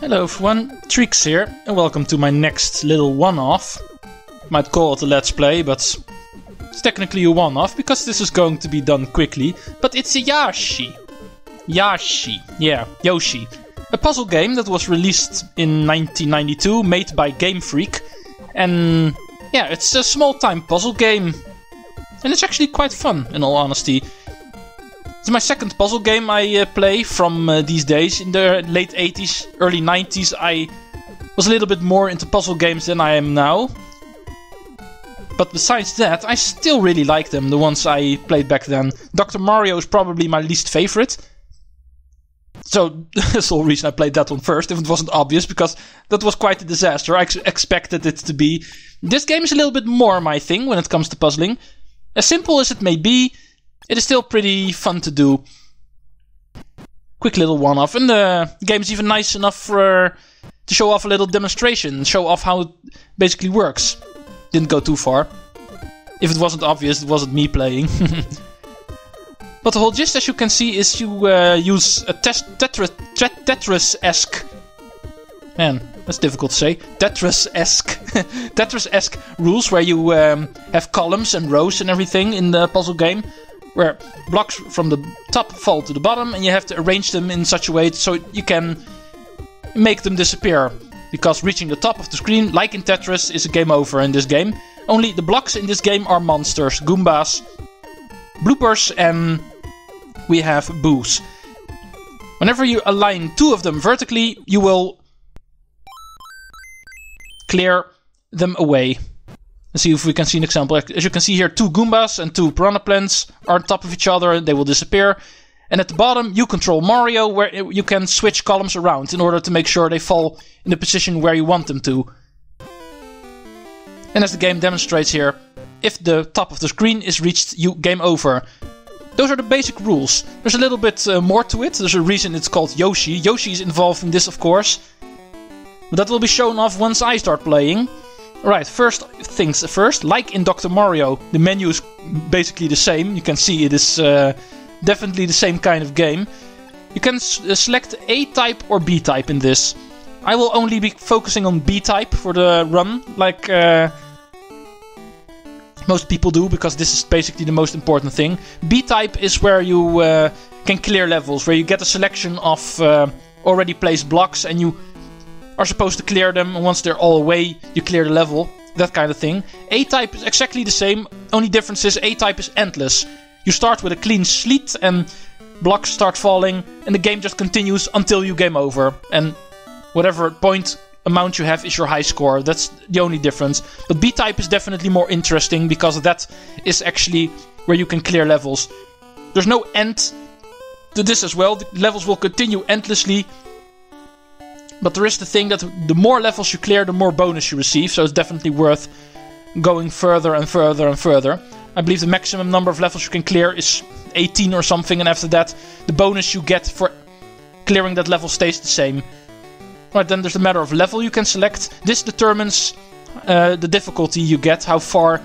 Hello everyone, Treecks here, and welcome to my next little one-off. Might call it a let's play, but it's technically a one-off because this is going to be done quickly. But it's a Yashi. Yashi, yeah, Yoshi. A puzzle game that was released in 1992, made by Game Freak. And yeah, it's a small-time puzzle game. And it's actually quite fun, in all honesty. It's my second puzzle game I uh, play from uh, these days. In the late 80s, early 90s, I was a little bit more into puzzle games than I am now. But besides that, I still really like them, the ones I played back then. Dr. Mario is probably my least favorite. So that's the whole reason I played that one first, if it wasn't obvious, because that was quite a disaster. I ex expected it to be. This game is a little bit more my thing when it comes to puzzling. As simple as it may be, it is still pretty fun to do. Quick little one-off, and the game is even nice enough for to show off a little demonstration, show off how it basically works. Didn't go too far. If it wasn't obvious, it wasn't me playing. but the whole gist, as you can see, is you uh, use a Tetris, Tetris-esque... Man, that's difficult to say. Tetris-esque. Tetris-esque rules where you um, have columns and rows and everything in the puzzle game where blocks from the top fall to the bottom and you have to arrange them in such a way so you can make them disappear. Because reaching the top of the screen, like in Tetris, is a game over in this game. Only the blocks in this game are monsters, Goombas, bloopers, and we have boos. Whenever you align two of them vertically, you will clear them away. See if we can see an example. As you can see here, two Goombas and two Piranha Plants are on top of each other and they will disappear. And at the bottom, you control Mario, where you can switch columns around in order to make sure they fall in the position where you want them to. And as the game demonstrates here, if the top of the screen is reached, you game over. Those are the basic rules. There's a little bit uh, more to it. There's a reason it's called Yoshi. Yoshi is involved in this, of course. But that will be shown off once I start playing. Right, first things first, like in Dr. Mario, the menu is basically the same. You can see it is uh, definitely the same kind of game. You can uh, select A-type or B-type in this. I will only be focusing on B-type for the run, like uh, most people do, because this is basically the most important thing. B-type is where you uh, can clear levels, where you get a selection of uh, already placed blocks and you are supposed to clear them, and once they're all away, you clear the level. That kind of thing. A-type is exactly the same, only difference is A-type is endless. You start with a clean slate and blocks start falling, and the game just continues until you game over. And whatever point amount you have is your high score. That's the only difference. But B-type is definitely more interesting because that is actually where you can clear levels. There's no end to this as well. The levels will continue endlessly but there is the thing that the more levels you clear, the more bonus you receive, so it's definitely worth going further and further and further. I believe the maximum number of levels you can clear is 18 or something, and after that, the bonus you get for clearing that level stays the same. Right, then there's the matter of level you can select. This determines uh, the difficulty you get, how far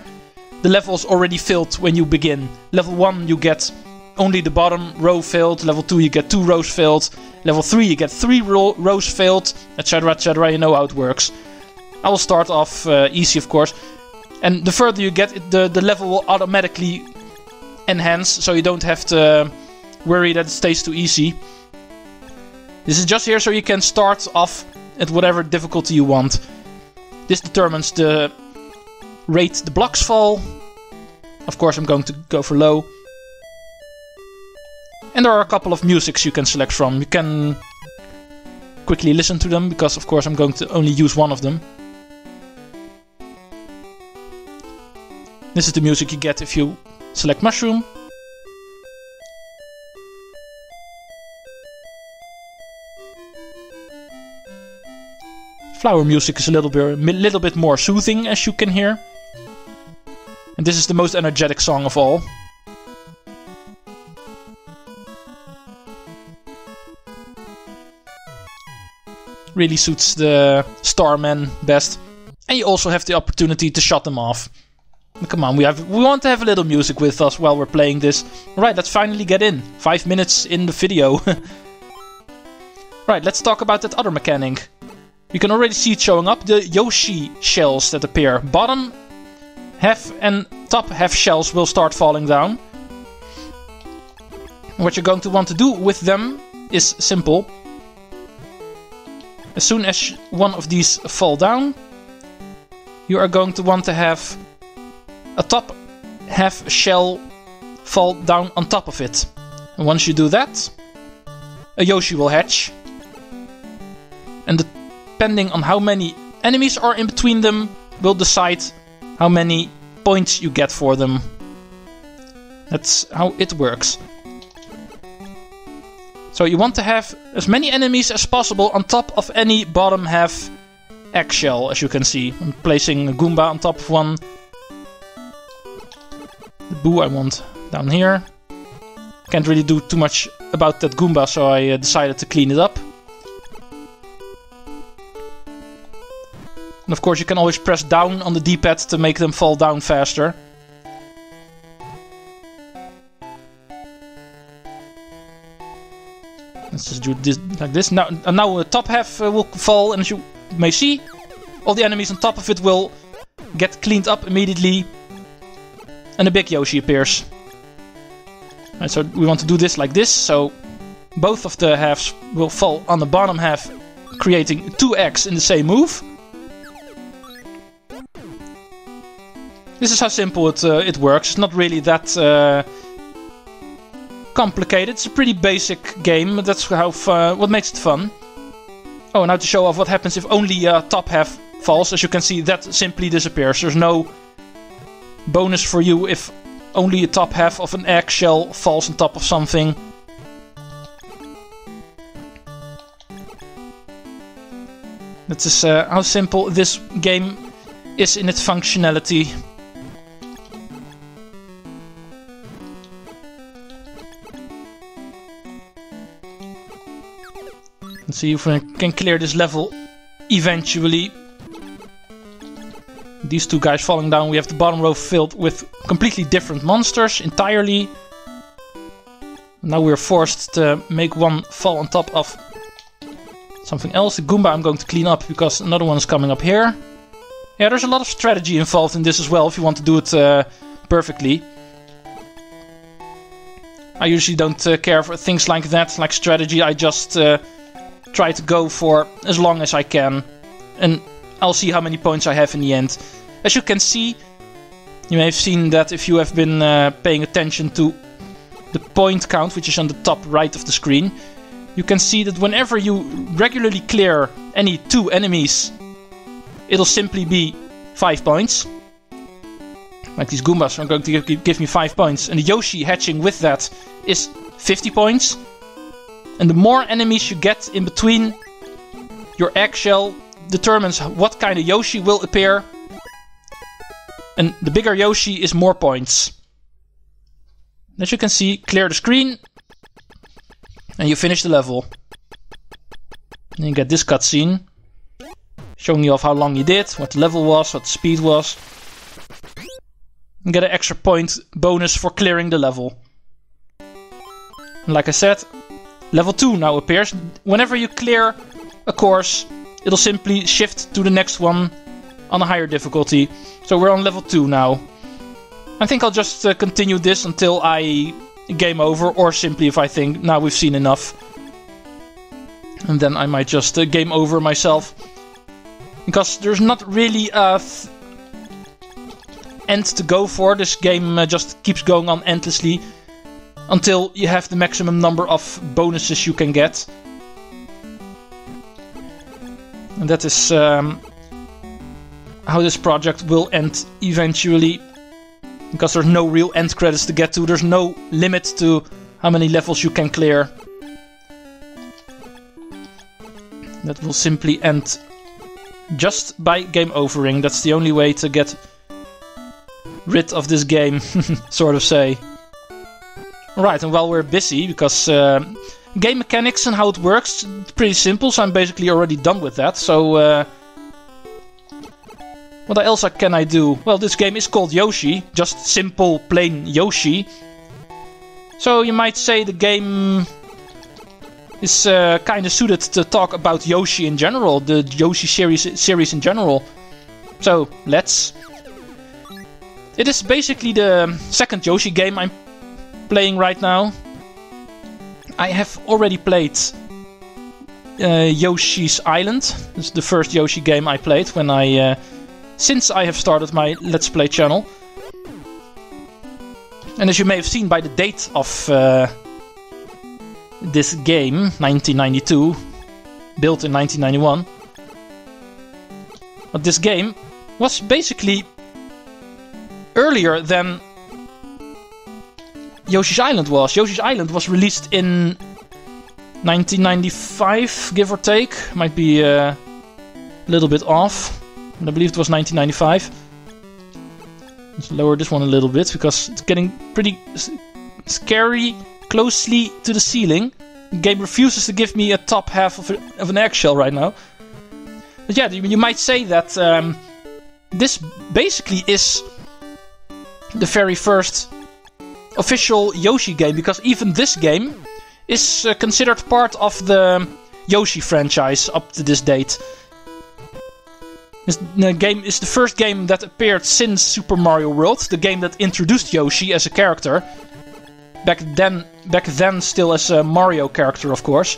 the level is already filled when you begin. Level 1 you get only the bottom row filled. Level 2 you get 2 rows filled. Level 3 you get 3 ro rows filled, etc etc. You know how it works. I will start off uh, easy of course. And the further you get, it, the, the level will automatically enhance, so you don't have to worry that it stays too easy. This is just here so you can start off at whatever difficulty you want. This determines the rate the blocks fall. Of course I'm going to go for low. And there are a couple of musics you can select from. You can quickly listen to them, because of course I'm going to only use one of them. This is the music you get if you select Mushroom. Flower music is a little bit, little bit more soothing, as you can hear. And this is the most energetic song of all. Really suits the Starman best. And you also have the opportunity to shut them off. Come on, we have we want to have a little music with us while we're playing this. Right, let's finally get in. Five minutes in the video. Right, let's talk about that other mechanic. You can already see it showing up, the Yoshi shells that appear. Bottom half and top half shells will start falling down. What you're going to want to do with them is simple. As soon as one of these fall down, you are going to want to have a top half shell fall down on top of it. And once you do that, a Yoshi will hatch. And depending on how many enemies are in between them, will decide how many points you get for them. That's how it works. So you want to have as many enemies as possible on top of any bottom half eggshell, as you can see. I'm placing a Goomba on top of one. The Boo I want down here. Can't really do too much about that Goomba, so I uh, decided to clean it up. And of course you can always press down on the D-pad to make them fall down faster. Let's just do this like this. Now, uh, now the top half uh, will fall, and as you may see, all the enemies on top of it will get cleaned up immediately, and a big Yoshi appears. Right, so we want to do this like this, so both of the halves will fall on the bottom half, creating two eggs in the same move. This is how simple it uh, it works. It's not really that uh, complicated. It's a pretty basic game. But that's how what makes it fun. Oh, now to show off what happens if only uh, top half falls. As you can see, that simply disappears. There's no bonus for you if only a top half of an eggshell falls on top of something. That is uh, how simple this game is in its functionality. Let's see if we can clear this level eventually. These two guys falling down, we have the bottom row filled with completely different monsters entirely. Now we're forced to make one fall on top of something else. The Goomba I'm going to clean up because another one is coming up here. Yeah, there's a lot of strategy involved in this as well if you want to do it uh, perfectly. I usually don't uh, care for things like that, like strategy. I just uh, try to go for as long as I can. And I'll see how many points I have in the end. As you can see, you may have seen that if you have been uh, paying attention to the point count, which is on the top right of the screen, you can see that whenever you regularly clear any two enemies, it'll simply be 5 points. Like these Goombas are going to give, me 5 points. And the Yoshi hatching with that is 50 points. And the more enemies you get in between your eggshell determines what kind of Yoshi will appear. And the bigger Yoshi is more points. As you can see, clear the screen. And you finish the level. And you get this cutscene. Showing you off how long you did, what the level was, what the speed was. And get an extra point bonus for clearing the level. And like I said, Level 2 now appears. Whenever you clear a course, it'll simply shift to the next one on a higher difficulty. So we're on level 2 now. I think I'll just uh, continue this until I game over, or simply if I think, now we've seen enough. And then I might just uh, game over myself. Because there's not really a end to go for. This game uh, just keeps going on endlessly until you have the maximum number of bonuses you can get. And that is um, how this project will end eventually. Because there's no real end credits to get to, there's no limit to how many levels you can clear. That will simply end just by game overing. That's the only way to get rid of this game, sort of say. Right, and while we're busy, because uh, game mechanics and how it works, pretty simple, so I'm basically already done with that. So, uh, what else can I do? Well, this game is called Yoshi, just simple, plain Yoshi. So you might say the game is uh, kind of suited to talk about Yoshi in general, the Yoshi series series in general. So let's. It is basically the second Yoshi game I'm playing right now. I have already played uh, Yoshi's Island. Is the first Yoshi game I played when I, uh, since I have started my Let's Play channel. And as you may have seen by the date of uh, this game, 1992, built in 1991, but this game was basically earlier than Yoshi's Island was. Yoshi's Island was released in 1995, give or take. Might be uh, a little bit off. I believe it was 1995. Let's lower this one a little bit because it's getting pretty scary closely to the ceiling. The game refuses to give me a top half of, a, of an eggshell right now. But yeah, you might say that um, this basically is the very first official Yoshi game because even this game is uh, considered part of the Yoshi franchise up to this date. This game is the first game that appeared since Super Mario World, the game that introduced Yoshi as a character. Back then, back then still as a Mario character, of course.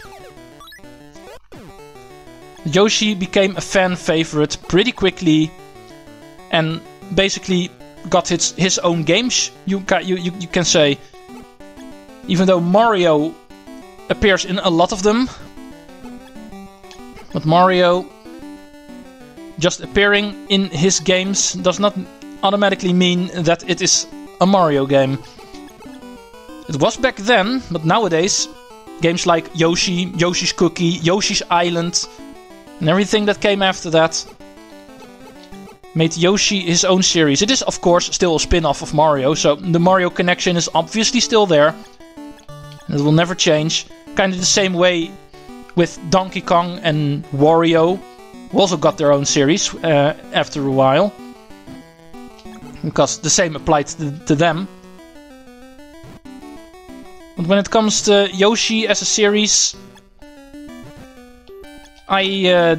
Yoshi became a fan favorite pretty quickly, and basically got his his own games. You can you, you, you can say, even though Mario appears in a lot of them, but Mario just appearing in his games does not automatically mean that it is a Mario game. It was back then, but nowadays, games like Yoshi, Yoshi's Cookie, Yoshi's Island, and everything that came after that made Yoshi his own series. It is, of course, still a spin off of Mario, so the Mario connection is obviously still there. And it will never change. Kind of the same way with Donkey Kong and Wario, who also got their own series uh, after a while. Because the same applied to, to them. But when it comes to Yoshi as a series, I uh,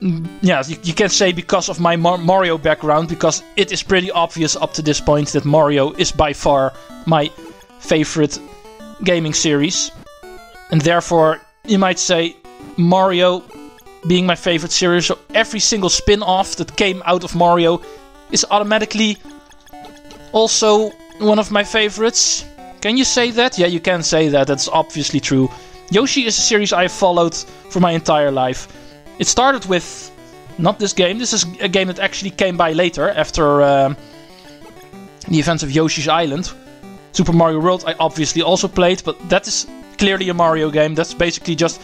Mm, yeah, you, you, can say because of my Mar Mario background, because it is pretty obvious up to this point that Mario is by far my favorite gaming series. And therefore, you might say Mario being my favorite series, so every single spin off that came out of Mario is automatically also one of my favorites. Can you say that? Yeah, you can say that, that's obviously true. Yoshi is a series I have followed for my entire life. It started with not this game. This is a game that actually came by later after um, the events of Yoshi's Island. Super Mario World I obviously also played, but that is clearly a Mario game. That's basically just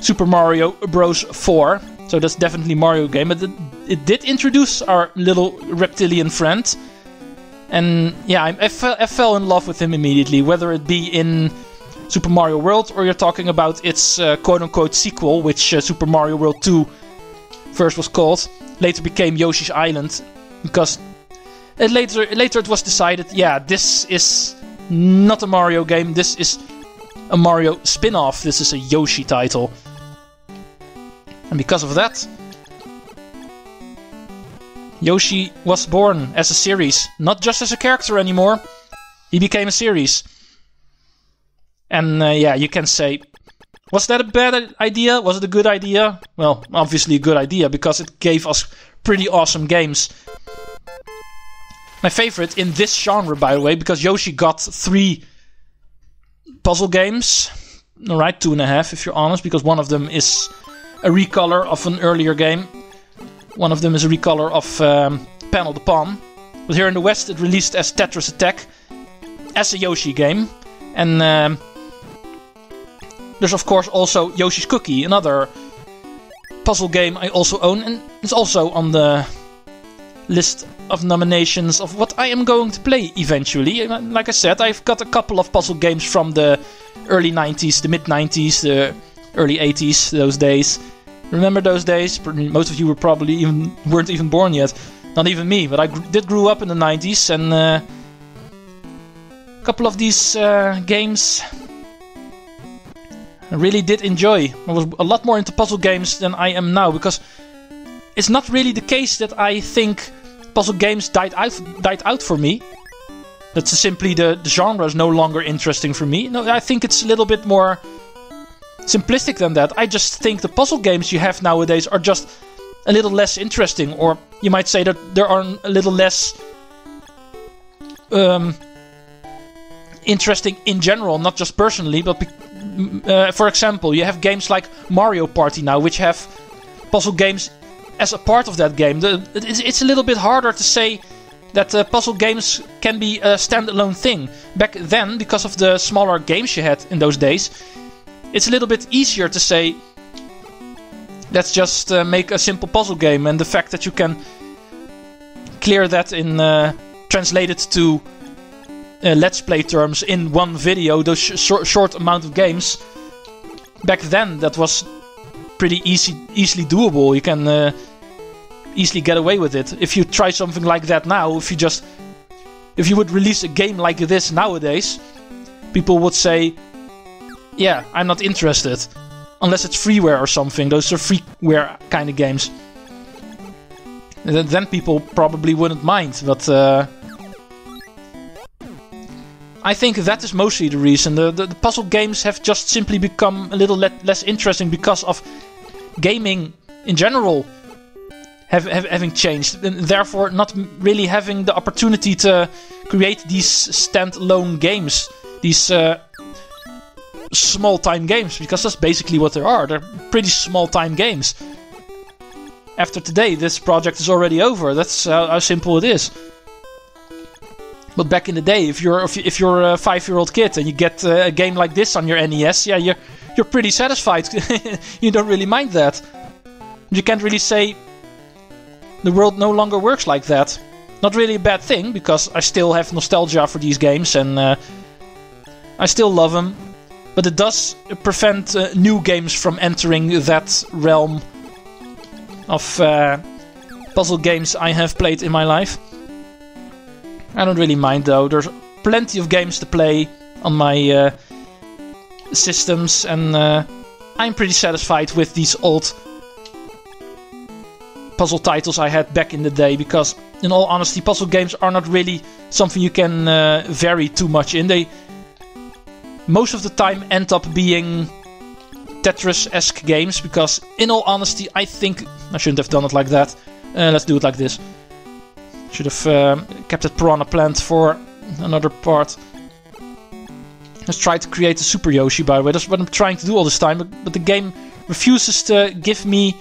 Super Mario Bros. 4. So that's definitely Mario game. But it, it did introduce our little reptilian friend. And yeah, I, I, I fell in love with him immediately, whether it be in Super Mario World, or you're talking about its uh, quote-unquote sequel, which uh, Super Mario World 2 first was called, later became Yoshi's Island, because later later it was decided, yeah, this is not a Mario game, this is a Mario spin-off, this is a Yoshi title. And because of that, Yoshi was born as a series, not just as a character anymore. He became a series. And uh, yeah, you can say, was that a bad idea? Was it a good idea? Well, obviously a good idea because it gave us pretty awesome games. My favorite in this genre, by the way, because Yoshi got three puzzle games. Alright, two and a half if you're honest, because one of them is a recolor of an earlier game. One of them is a recolor of um, Panel de Pon. But here in the West, it released as Tetris Attack as a Yoshi game. And um, there's of course also Yoshi's Cookie, another puzzle game I also own, and it's also on the list of nominations of what I am going to play eventually. Like I said, I've got a couple of puzzle games from the early 90s, the mid 90s, the early 80s, those days. Remember those days? Most of you were probably even weren't even born yet. Not even me, but I did grew up in the 90s, and uh, a couple of these uh, games I really did enjoy. I was a lot more into puzzle games than I am now because it's not really the case that I think puzzle games died out died out for me. That's simply the, the genre is no longer interesting for me. No, I think it's a little bit more simplistic than that. I just think the puzzle games you have nowadays are just a little less interesting, or you might say that there are a little less um, interesting in general, not just personally, but uh, for example, you have games like Mario Party now, which have puzzle games as a part of that game. The, it's, it's, a little bit harder to say that uh, puzzle games can be a standalone thing. Back then, because of the smaller games you had in those days, it's a little bit easier to say let's just uh, make a simple puzzle game, and the fact that you can clear that in uh, translated to uh, let's play terms in one video, those sh short amount of games. Back then, that was pretty easy, easily doable. You can uh, easily get away with it. If you try something like that now, if you just, if you would release a game like this nowadays, people would say, "Yeah, I'm not interested," unless it's freeware or something. Those are freeware kind of games. then people probably wouldn't mind, but. Uh, I think that is mostly the reason. The, the, the puzzle games have just simply become a little le less interesting because of gaming in general have, have, having changed, and therefore not really having the opportunity to create these standalone games, these uh, small-time games, because that's basically what they are. They're pretty small-time games. After today, this project is already over. That's how, how simple it is. But back in the day, if you're if you're a five-year-old kid and you get uh, a game like this on your NES, yeah, you're you're pretty satisfied. you don't really mind that. You can't really say the world no longer works like that. Not really a bad thing because I still have nostalgia for these games and uh, I still love them. But it does prevent uh, new games from entering that realm of uh, puzzle games I have played in my life. I don't really mind though. There's plenty of games to play on my uh, systems, and uh, I'm pretty satisfied with these old puzzle titles I had back in the day. Because, in all honesty, puzzle games are not really something you can uh, vary too much in. They most of the time end up being Tetris-esque games. Because, in all honesty, I think I shouldn't have done it like that. Uh, let's do it like this. Should have um, kept that piranha plant for another part. Let's try to create a Super Yoshi, by the way. That's what I'm trying to do all this time, but, but the game refuses to give me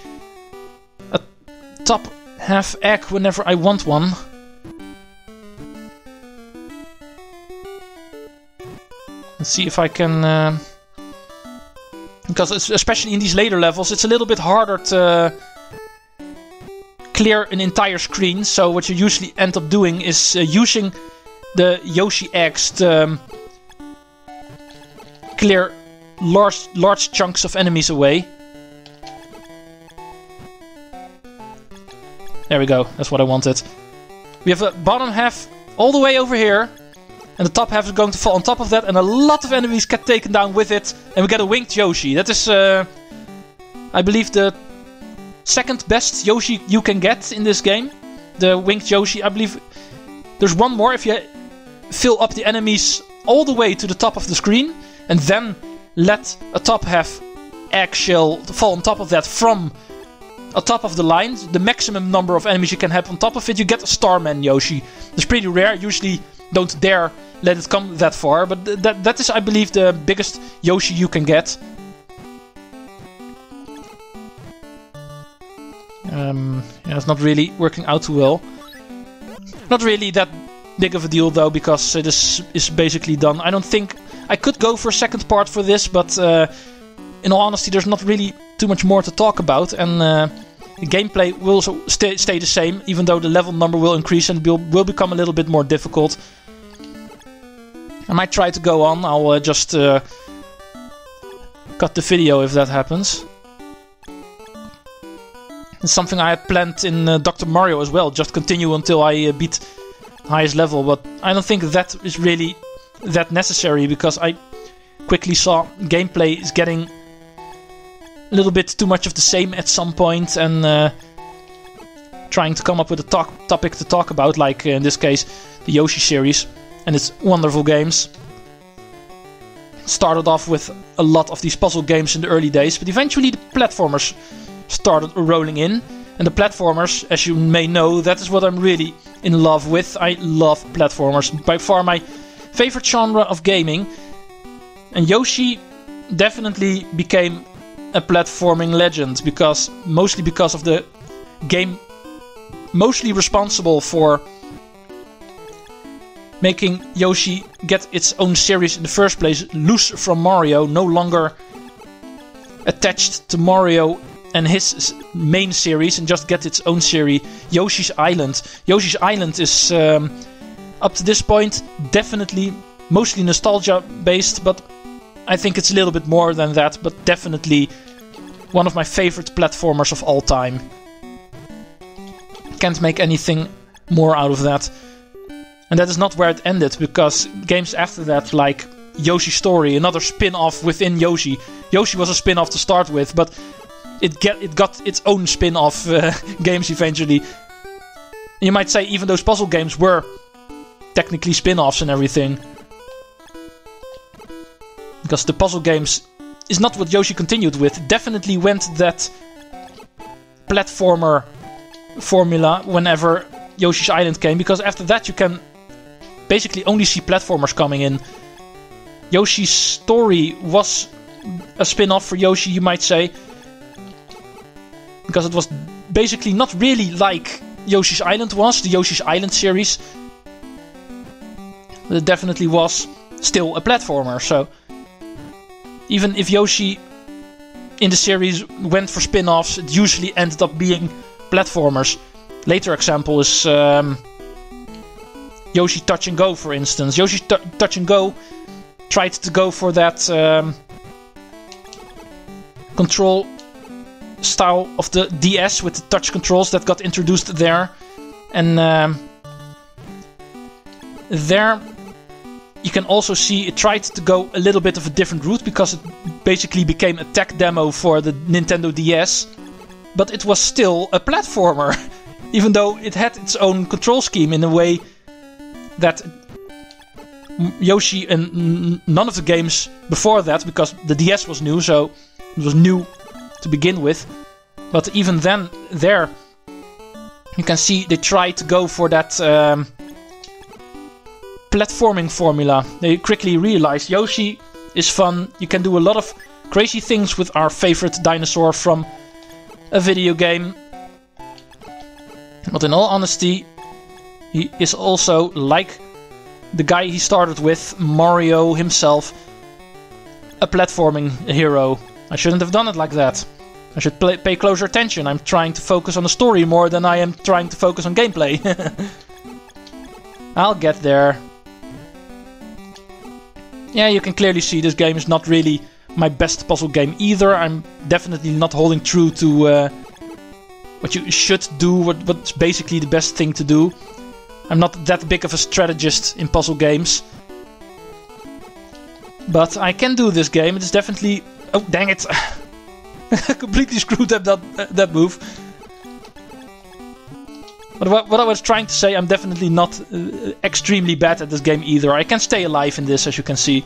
a top half egg whenever I want one. Let's see if I can... Uh, because especially in these later levels, it's a little bit harder to clear an entire screen. So what you usually end up doing is uh, using the Yoshi eggs to um, clear large large chunks of enemies away. There we go. That's what I wanted. We have a bottom half all the way over here. And the top half is going to fall on top of that. And a lot of enemies get taken down with it. And we get a winged Yoshi. That is, uh, I believe, the second best Yoshi you can get in this game. The winged Yoshi, I believe there's one more if you fill up the enemies all the way to the top of the screen and then let a top half eggshell fall on top of that from on top of the line. The maximum number of enemies you can have on top of it, you get a Starman Yoshi. It's pretty rare. Usually don't dare let it come that far, but th that that is, I believe, the biggest Yoshi you can get. Um, it's not really working out too well. Not really that big of a deal though, because uh, this is basically done. I don't think I could go for a second part for this, but uh, in all honesty, there's not really too much more to talk about, and uh, the gameplay will stay the same, even though the level number will increase and will, will become a little bit more difficult. I might try to go on. I'll uh, just uh, cut the video if that happens. It's something I had planned in uh, Dr. Mario as well, just continue until I uh, beat highest level, but I don't think that is really that necessary because I quickly saw gameplay is getting a little bit too much of the same at some point and uh, trying to come up with a talk, topic to talk about, like in this case the Yoshi series and its wonderful games. Started off with a lot of these puzzle games in the early days, but eventually the platformers started rolling in. And the platformers, as you may know, that is what I'm really in love with. I love platformers. By far my favorite genre of gaming. And Yoshi definitely became a platforming legend because mostly because of the game mostly responsible for making Yoshi get its own series in the first place, loose from Mario, no longer attached to Mario and his main series, and just get its own series, Yoshi's Island. Yoshi's Island is, um, up to this point, definitely mostly nostalgia based, but I think it's a little bit more than that, but definitely one of my favorite platformers of all time. Can't make anything more out of that. And that is not where it ended, because games after that, like Yoshi Story, another spin off within Yoshi. Yoshi was a spin off to start with, but it, get, it got its own spin off uh, games eventually. You might say even those puzzle games were technically spin offs and everything. Because the puzzle games is not what Yoshi continued with. Definitely went that platformer formula whenever Yoshi's Island came, because after that you can basically only see platformers coming in. Yoshi's story was a spin-off for Yoshi, you might say. Because it was basically not really like Yoshi's Island was, the Yoshi's Island series. But it definitely was still a platformer, so... Even if Yoshi in the series went for spin-offs, it usually ended up being platformers. Later example is um, Yoshi Touch and Go, for instance. Yoshi Touch and Go tried to go for that um, control style of the DS with the touch controls that got introduced there. And um, there you can also see it tried to go a little bit of a different route because it basically became a tech demo for the Nintendo DS. But it was still a platformer, even though it had its own control scheme in a way that Yoshi and none of the games before that, because the DS was new, so it was new to begin with. But even then, there, you can see they try to go for that um, platforming formula. They quickly realize Yoshi is fun. You can do a lot of crazy things with our favorite dinosaur from a video game. But in all honesty, he is also like the guy he started with, Mario himself, a platforming hero. I shouldn't have done it like that. I should play, pay closer attention. I'm trying to focus on the story more than I am trying to focus on gameplay. I'll get there. Yeah, you can clearly see this game is not really my best puzzle game either. I'm definitely not holding true to uh, what you should do, what, what's basically the best thing to do. I'm not that big of a strategist in puzzle games. But I can do this game. It is definitely... Oh, dang it! completely screwed up that, that move. But what, what I was trying to say, I'm definitely not uh, extremely bad at this game either. I can stay alive in this, as you can see.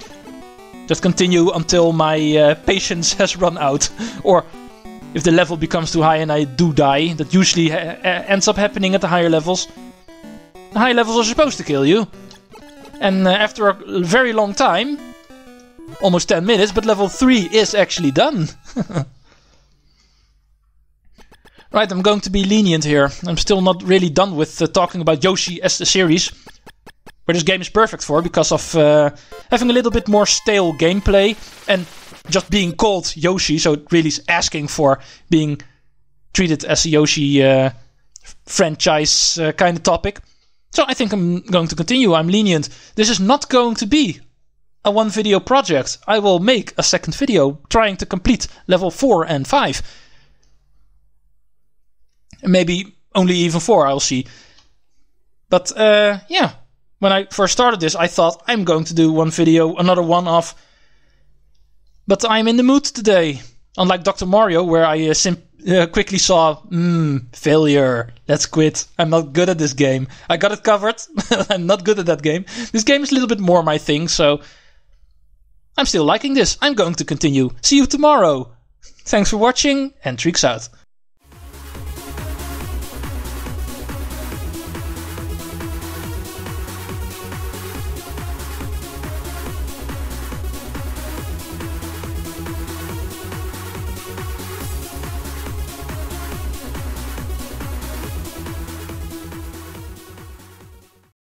Just continue until my uh, patience has run out. or if the level becomes too high and I do die, that usually ha ends up happening at the higher levels. The high levels are supposed to kill you. And uh, after a very long time, almost 10 minutes, but level 3 is actually done. right, I'm going to be lenient here. I'm still not really done with uh, talking about Yoshi as the series. Where this game is perfect for, because of uh, having a little bit more stale gameplay and just being called Yoshi, so it really is asking for being treated as a Yoshi uh, franchise uh, kind of topic. So I think I'm going to continue. I'm lenient. This is not going to be a one video project. I will make a second video trying to complete level 4 and 5. Maybe only even 4, I'll see. But uh, yeah, when I first started this, I thought I'm going to do one video, another one off. But I'm in the mood today. Unlike Dr. Mario, where I uh, uh, quickly saw, hmm, failure. Let's quit. I'm not good at this game. I got it covered. I'm not good at that game. This game is a little bit more my thing, so I'm still liking this. I'm going to continue. See you tomorrow. Thanks for watching and Treecks out.